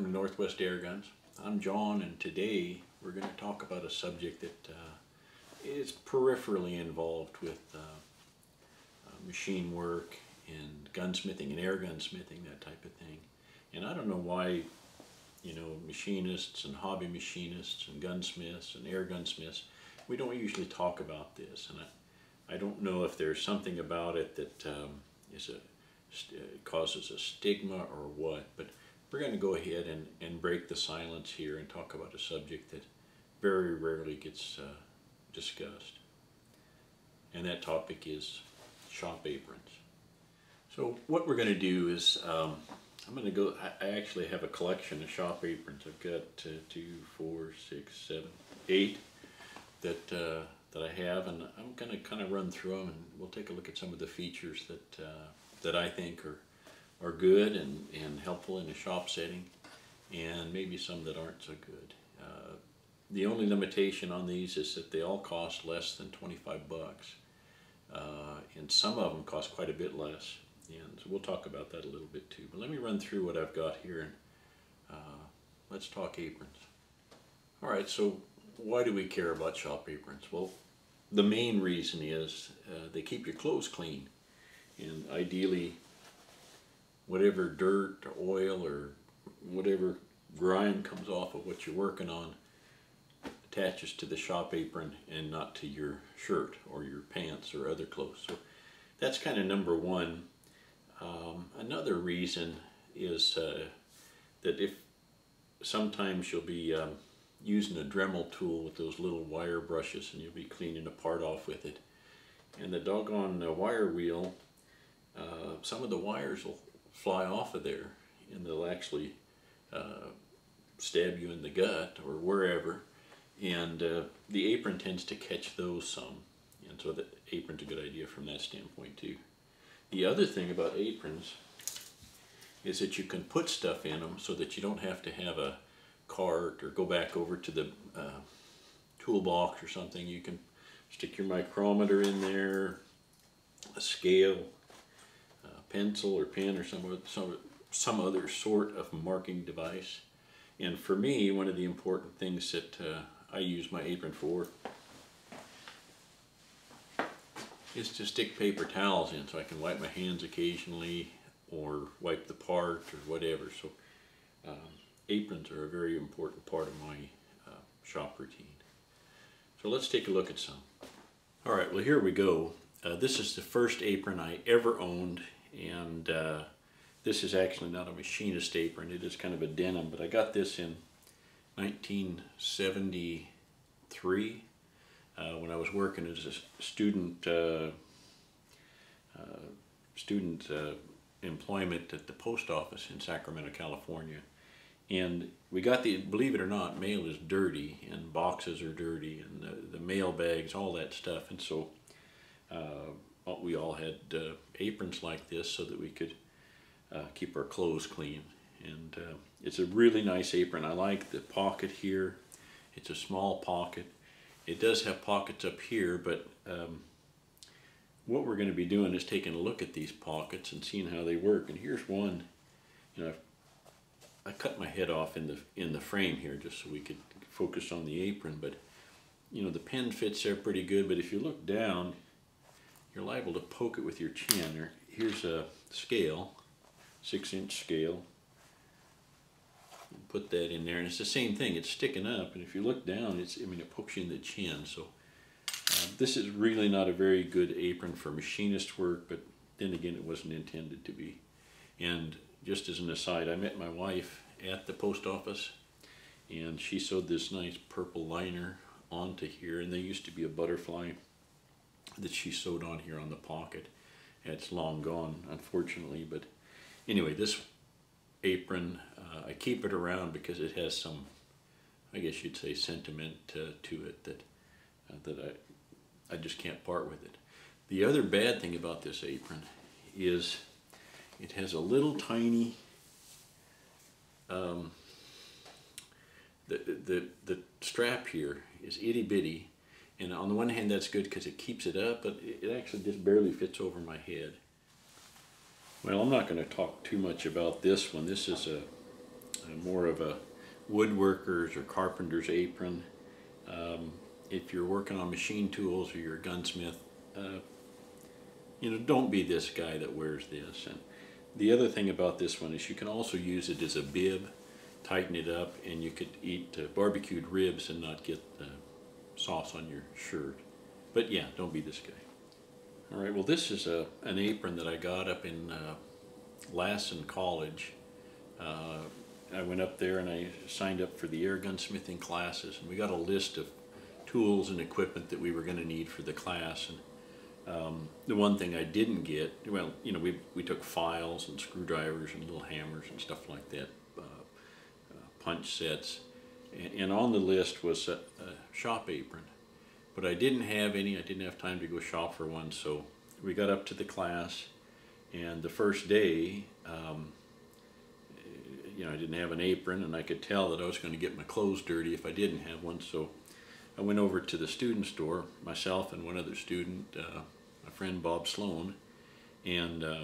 welcome to Northwest Air Guns. I'm John and today we're going to talk about a subject that uh, is peripherally involved with uh, uh, machine work and gunsmithing and air gunsmithing, that type of thing. And I don't know why, you know, machinists and hobby machinists and gunsmiths and air gunsmiths, we don't usually talk about this. And I, I don't know if there's something about it that um, is a, causes a stigma or what, but we're going to go ahead and, and break the silence here and talk about a subject that very rarely gets uh, discussed. And that topic is shop aprons. So what we're going to do is, um, I'm going to go, I, actually have a collection of shop aprons. I've got uh, two, four, six, seven, eight that, uh, that I have, and I'm going to kind of run through them and we'll take a look at some of the features that, uh, that I think are are good and, and helpful in a shop setting and maybe some that aren't so good. Uh, the only limitation on these is that they all cost less than 25 bucks uh, and some of them cost quite a bit less and so we'll talk about that a little bit too. But let me run through what I've got here and uh, let's talk aprons. All right, so why do we care about shop aprons? Well, the main reason is uh, they keep your clothes clean and ideally whatever dirt oil or whatever grime comes off of what you're working on attaches to the shop apron and not to your shirt or your pants or other clothes. So that's kind of number one. Um, another reason is uh, that if sometimes you'll be um, using a Dremel tool with those little wire brushes and you'll be cleaning a part off with it. And the doggone uh, wire wheel, uh, some of the wires will fly off of there and they'll actually uh, stab you in the gut or wherever. And uh, the apron tends to catch those some. And so the apron's a good idea from that standpoint too. The other thing about aprons is that you can put stuff in them so that you don't have to have a cart or go back over to the uh, toolbox or something. You can stick your micrometer in there, a scale, pencil or pen or some, some, some other sort of marking device. And for me, one of the important things that uh, I use my apron for is to stick paper towels in so I can wipe my hands occasionally or wipe the part or whatever. So um, aprons are a very important part of my uh, shop routine. So let's take a look at some. All right, well here we go. Uh, this is the first apron I ever owned and uh, this is actually not a machinist apron it is kind of a denim but I got this in 1973 uh, when I was working as a student uh, uh student uh, employment at the post office in Sacramento California. And we got the believe it or not mail is dirty and boxes are dirty and the, the mail bags all that stuff. And so uh, we all had uh, aprons like this so that we could uh, keep our clothes clean. And uh, it's a really nice apron. I like the pocket here. It's a small pocket. It does have pockets up here, but um, what we're going to be doing is taking a look at these pockets and seeing how they work. And here's one. You know, I cut my head off in the in the frame here just so we could focus on the apron. But you know, the pen fits there pretty good. But if you look down, you're liable to poke it with your chin. here's a scale, six inch scale. Put that in there, and it's the same thing. It's sticking up, and if you look down, it's I mean it pokes you in the chin. So uh, this is really not a very good apron for machinist work, but then again, it wasn't intended to be. And just as an aside, I met my wife at the post office, and she sewed this nice purple liner onto here, and there used to be a butterfly that she sewed on here on the pocket. It's long gone, unfortunately, but anyway, this apron, uh, I keep it around because it has some, I guess you'd say, sentiment uh, to it that uh, that I, I just can't part with it. The other bad thing about this apron is it has a little tiny, um, the, the, the strap here is itty bitty and on the one hand, that's good because it keeps it up, but it actually just barely fits over my head. Well, I'm not going to talk too much about this one. This is a uh, more of a woodworker's or carpenter's apron. Um, if you're working on machine tools or you're a gunsmith, uh, you know, don't be this guy that wears this. And the other thing about this one is you can also use it as a bib, tighten it up, and you could eat uh, barbecued ribs and not get the sauce on your shirt. But yeah, don't be this guy. All right, well this is a, an apron that I got up in uh, Lassen College. Uh, I went up there and I signed up for the air gunsmithing classes and we got a list of tools and equipment that we were going to need for the class. And um, the one thing I didn't get, well, you know, we, we took files and screwdrivers and little hammers and stuff like that, uh, uh, punch sets. And, on the list was a, a shop apron. But I didn't have any, I didn't have time to go shop for one, so we got up to the class and the first day, um, you know, I didn't have an apron and I could tell that I was going to get my clothes dirty if I didn't have one. So I went over to the student store, myself and one other student, uh, my friend Bob Sloan, and uh,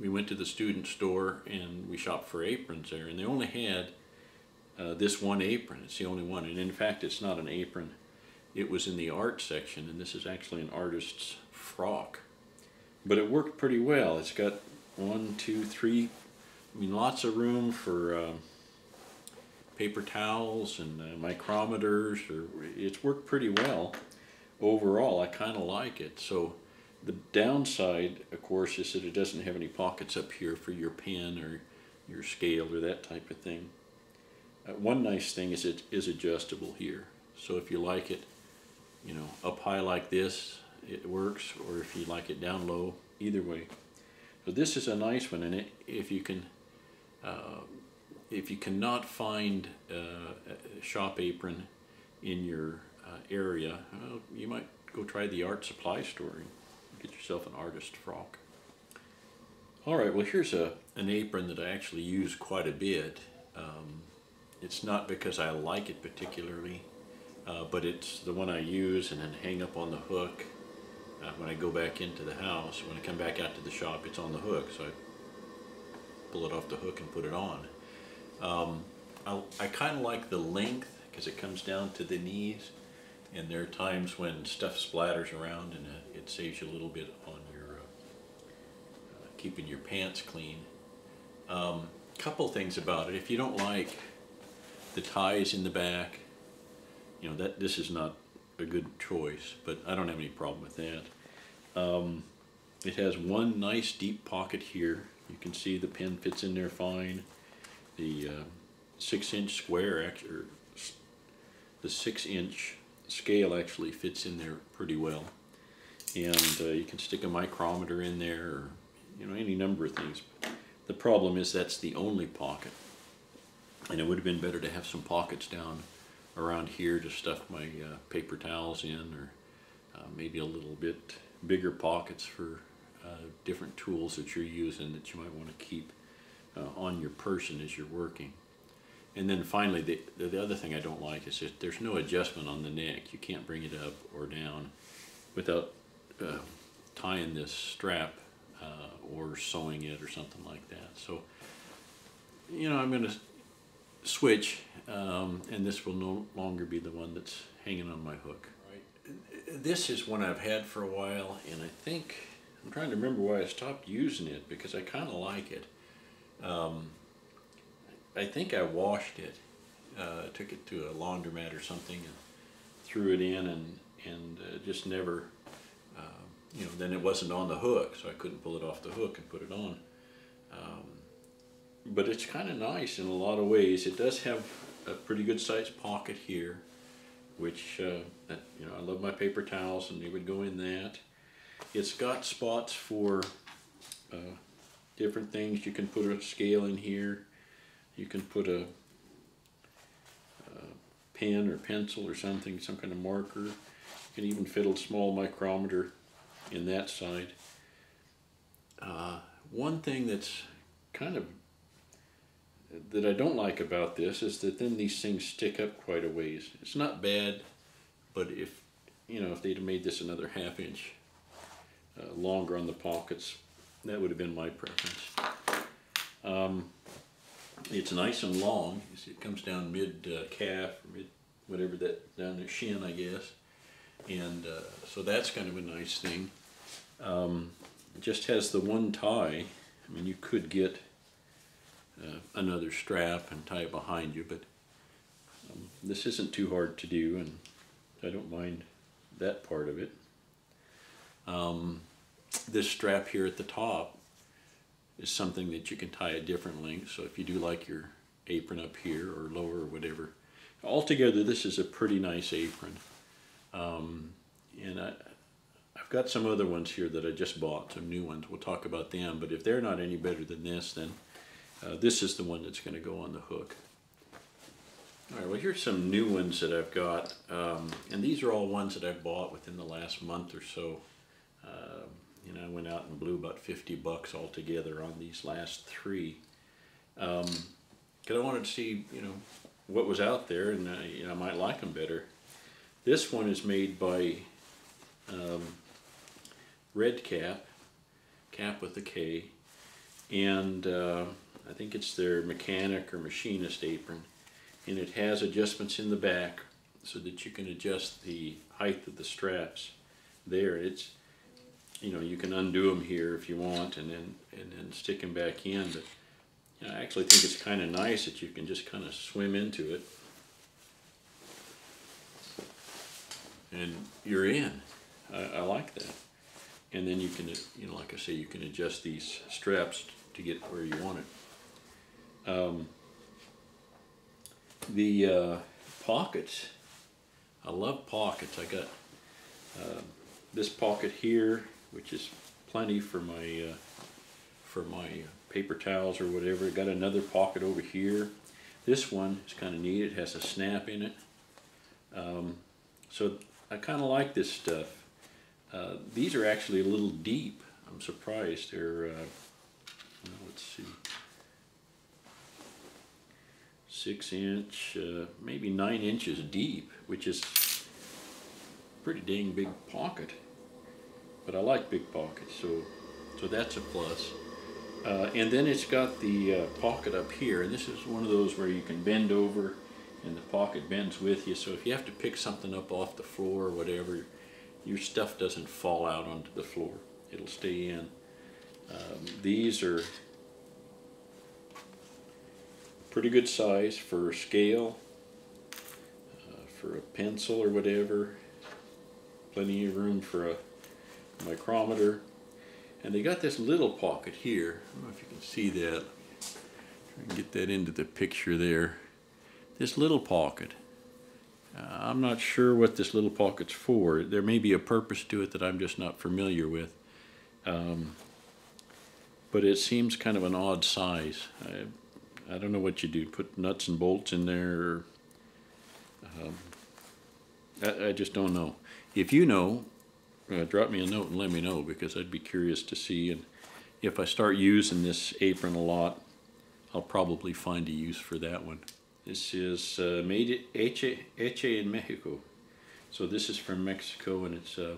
we went to the student store and we shopped for aprons there. And they only had uh, this one apron. It's the only one. And in fact, it's not an apron. It was in the art section, and this is actually an artist's frock. But it worked pretty well. It's got one, two, three, I mean, lots of room for uh, paper towels and uh, micrometers. Or it's worked pretty well overall. I kind of like it. So the downside, of course, is that it doesn't have any pockets up here for your pen or your scale or that type of thing. Uh, one nice thing is it is adjustable here. So if you like it, you know, up high like this, it works, or if you like it down low, either way. So this is a nice one, and it, if you can, uh, if you cannot find uh, a shop apron in your uh, area, well, you might go try the art supply store and get yourself an artist frock. All right, well here's a an apron that I actually use quite a bit. Um, it's not because I like it particularly, uh, but it's the one I use and then hang up on the hook uh, when I go back into the house. When I come back out to the shop, it's on the hook, so I pull it off the hook and put it on. Um, I, I kind of like the length because it comes down to the knees, and there are times when stuff splatters around and uh, it saves you a little bit on your uh, uh keeping your pants clean. Um, couple things about it. If you don't like the ties in the back, you know that this is not a good choice, but I don't have any problem with that. Um, it has one nice deep pocket here. You can see the pen fits in there fine. The uh, six inch square, actually, the six inch scale actually fits in there pretty well. And uh, you can stick a micrometer in there or, you know, any number of things. The problem is that's the only pocket. And it would have been better to have some pockets down around here to stuff my uh, paper towels in or uh, maybe a little bit bigger pockets for uh, different tools that you're using that you might want to keep uh, on your person as you're working. And then finally, the, the other thing I don't like is that there's no adjustment on the neck. You can't bring it up or down without uh, tying this strap uh, or sewing it or something like that. So, you know, I'm going to switch um, and this will no longer be the one that's hanging on my hook. Right. This is one I've had for a while and I think, I'm trying to remember why I stopped using it because I kind of like it. Um, I think I washed it, uh, took it to a laundromat or something and threw it in and, and uh, just never, uh, you know, then it wasn't on the hook so I couldn't pull it off the hook and put it on. Um, but it's kind of nice in a lot of ways. It does have a pretty good sized pocket here, which, uh, that, you know, I love my paper towels and they would go in that. It's got spots for uh, different things. You can put a scale in here. You can put a, a pen or pencil or something, some kind of marker. You can even fit a small micrometer in that side. Uh, one thing that's kind of that I don't like about this is that then these things stick up quite a ways. It's not bad, but if, you know, if they'd have made this another half inch uh, longer on the pockets, that would have been my preference. Um, It's nice and long. See, It comes down mid uh, calf, mid whatever that down the shin, I guess. And uh, so that's kind of a nice thing. Um, it just has the one tie. I mean, you could get uh, another strap and tie it behind you, but um, this isn't too hard to do, and I don't mind that part of it. Um, this strap here at the top is something that you can tie at different lengths. So if you do like your apron up here or lower or whatever, altogether this is a pretty nice apron. Um, and I, I've got some other ones here that I just bought, some new ones. We'll talk about them. But if they're not any better than this, then uh, this is the one that's going to go on the hook. All right, well here's some new ones that I've got. Um, and these are all ones that I've bought within the last month or so. Uh, you know, I went out and blew about 50 bucks altogether on these last three. Um, cause I wanted to see, you know, what was out there and I, you know, I might like them better. This one is made by um, Red Kap, Kap with a K, and uh, I think it's their mechanic or machinist apron. And it has adjustments in the back so that you can adjust the height of the straps there. It's you know, you can undo them here if you want and then, and then stick them back in. But you know, I actually think it's kind of nice that you can just kind of swim into it. And you're in. I, I like that. And then you can, you know, like I say, you can adjust these straps to get where you want it. Um, the uh, pockets, I love pockets. I got uh, this pocket here which is plenty for my uh, for my paper towels or whatever. I got another pocket over here. This one is kind of neat. It has a snap in it. Um, so I kind of like this stuff. Uh, these are actually a little deep. I'm surprised. They're, uh, well, let's see, six inch, uh, maybe nine inches deep, which is pretty dang big pocket but I like big pockets, so so that's a plus. Uh, and then it's got the uh, pocket up here, and this is one of those where you can bend over and the pocket bends with you, so if you have to pick something up off the floor or whatever, your stuff doesn't fall out onto the floor. It'll stay in. Um, these are pretty good size for scale, uh, for a pencil or whatever. Plenty of room for a micrometer. And they got this little pocket here. I don't know if you can see that. Try and get that into the picture there. This little pocket. Uh, I'm not sure what this little pocket's for. There may be a purpose to it that I'm just not familiar with. Um, but it seems kind of an odd size. I, I don't know what you do. Put nuts and bolts in there. Um, I, I just don't know. If you know, uh, drop me a note and let me know because I'd be curious to see. And if I start using this apron a lot, I'll probably find a use for that one. This is uh, made Hecho, Hecho in Mexico. So this is from Mexico and it's a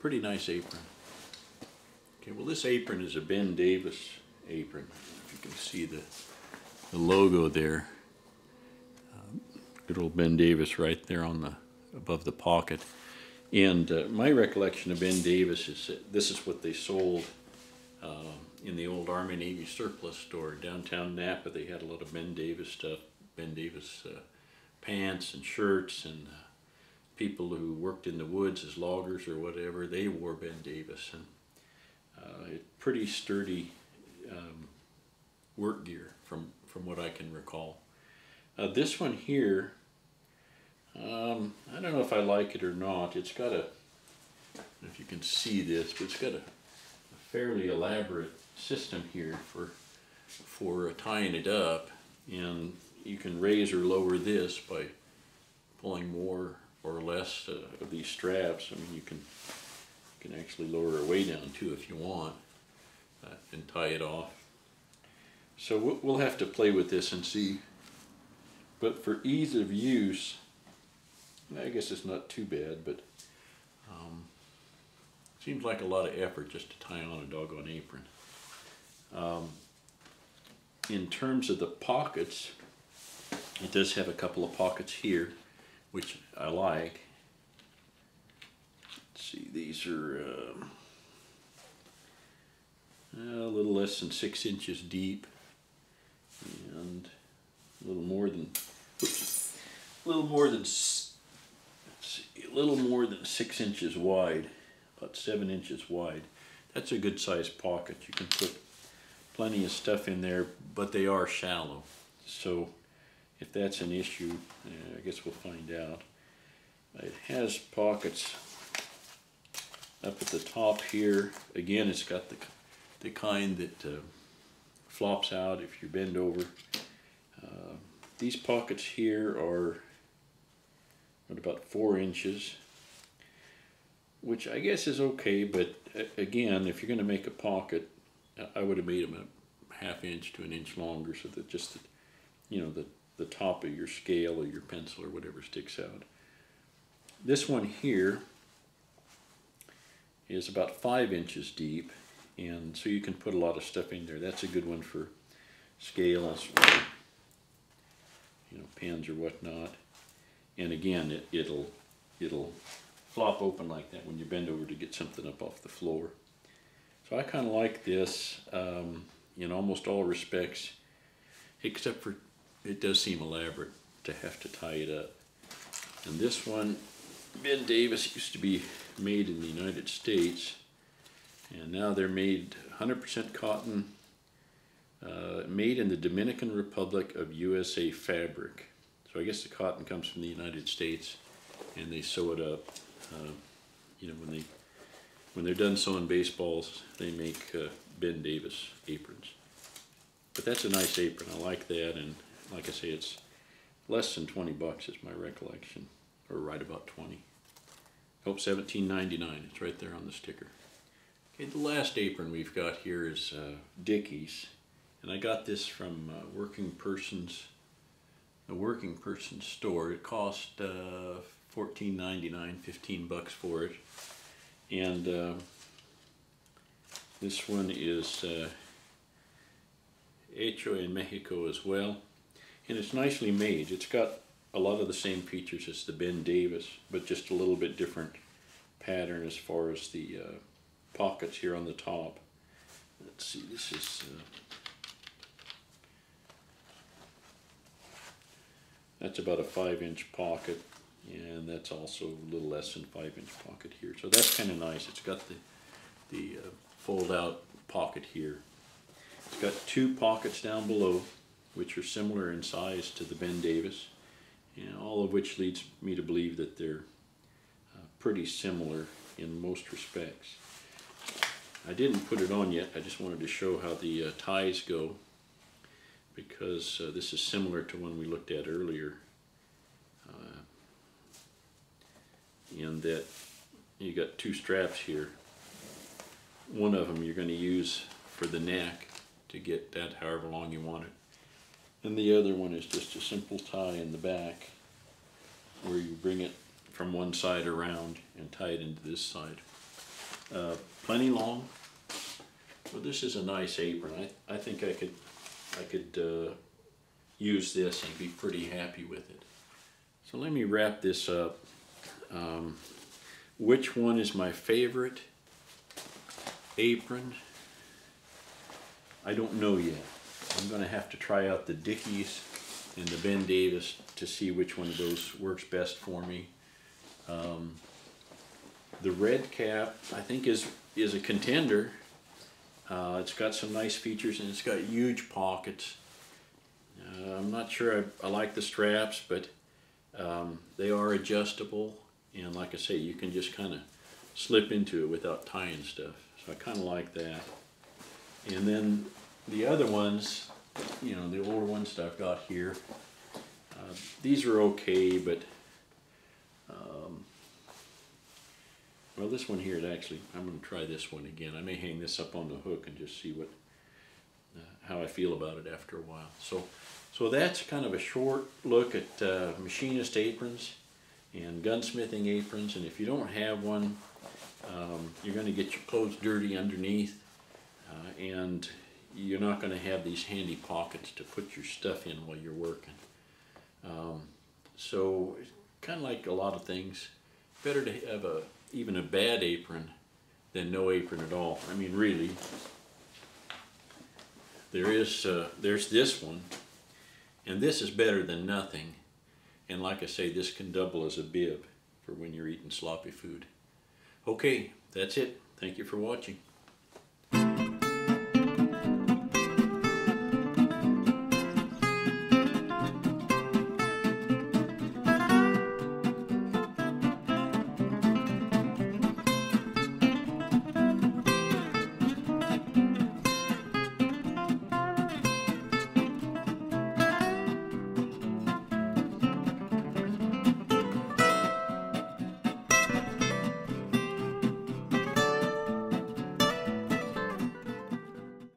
pretty nice apron. Okay, well this apron is a Ben Davis apron. If you can see the, the logo there. Good old Ben Davis right there on the above the pocket. And uh, my recollection of Ben Davis is that this is what they sold uh, in the old Army Navy surplus store downtown Napa. They had a lot of Ben Davis stuff, Ben Davis uh, pants and shirts, and uh, people who worked in the woods as loggers or whatever, they wore Ben Davis. And uh, pretty sturdy um, work gear from, from what I can recall. Uh, this one here um, I don't know if I like it or not. It's got a, if you can see this, but it's got a, a fairly elaborate system here for, for tying it up. And you can raise or lower this by pulling more or less uh, of these straps. I mean, you can, you can actually lower it way down too if you want uh, and tie it off. So we'll have to play with this and see. But for ease of use, I guess it's not too bad, but um, seems like a lot of effort just to tie on a doggone apron. Um, in terms of the pockets, it does have a couple of pockets here, which I like. Let's see, these are um, a little less than six inches deep and a little more than, a little more than, see, a little more than six inches wide, about seven inches wide. That's a good sized pocket. You can put plenty of stuff in there, but they are shallow. So if that's an issue, uh, I guess we'll find out. It has pockets up at the top here. Again, it's got the, the kind that uh, flops out if you bend over. Uh, these pockets here are at about four inches, which I guess is okay, but again, if you're gonna make a pocket, I- I would have made them a half inch to an inch longer so that just, the, you know, the, the top of your scale or your pencil or whatever sticks out. This one here is about five inches deep, and so you can put a lot of stuff in there. That's a good one for scales, or, you know, pens or whatnot. And again, it, it'll it'll flop open like that when you bend over to get something up off the floor. So I kind of like this um, in almost all respects, except for it does seem elaborate to have to tie it up. And this one, Ben Davis used to be made in the United States, and now they're made 100% cotton, uh, made in the Dominican Republic of USA fabric. So I guess the cotton comes from the United States, and they sew it up. Uh, you know, when they when they're done sewing baseballs, they make uh, Ben Davis aprons. But that's a nice apron. I like that, and like I say, it's less than 20 bucks is my recollection, or right about 20. Oh, 17.99. It's right there on the sticker. Okay, the last apron we've got here is uh, Dickies, and I got this from uh, Working Persons, a Working Persons store. It cost uh, 14.99, 15 bucks for it, and uh, this one is uh, hecho in Mexico as well, and it's nicely made. It's got a lot of the same features as the Ben Davis, but just a little bit different pattern as far as the uh, pockets here on the top. Let's see, this is. Uh, that's about a five inch pocket, and that's also a little less than five inch pocket here. So that's kind of nice. It's got the the uh, fold out pocket here. It's got two pockets down below, which are similar in size to the Ben Davis, and all of which leads me to believe that they're uh, pretty similar in most respects. I didn't put it on yet, I just wanted to show how the uh, ties go because uh, this is similar to one we looked at earlier. Uh, in that you got two straps here. One of them you're going to use for the neck to get that however long you want it. And the other one is just a simple tie in the back where you bring it from one side around and tie it into this side. Uh, plenty long. Well, this is a nice apron. I, I think I could I could uh, use this and be pretty happy with it. So let me wrap this up. Um, which one is my favorite apron? I don't know yet. I'm going to have to try out the Dickies and the Ben Davis to see which one of those works best for me. Um, the Red Kap, I think, is is a contender. Uh, it's got some nice features and it's got huge pockets. Uh, I'm not sure I, I, like the straps, but um, they are adjustable. And like I say, you can just kind of slip into it without tying stuff. So I kind of like that. And then the other ones, you know, the older ones that I've got here, uh, these are okay, but um, well, this one here is actually, I'm going to try this one again. I may hang this up on the hook and just see what, uh, how I feel about it after a while. So, so that's kind of a short look at uh, machinist aprons and gunsmithing aprons. And if you don't have one, um, you're going to get your clothes dirty underneath. Uh, and you're not going to have these handy pockets to put your stuff in while you're working. Um, so, kind of like a lot of things, better to have a even a bad apron than no apron at all. I mean, really. There is uh, there's this one, and this is better than nothing. And like I say, this can double as a bib for when you're eating sloppy food. Okay, that's it. Thank you for watching.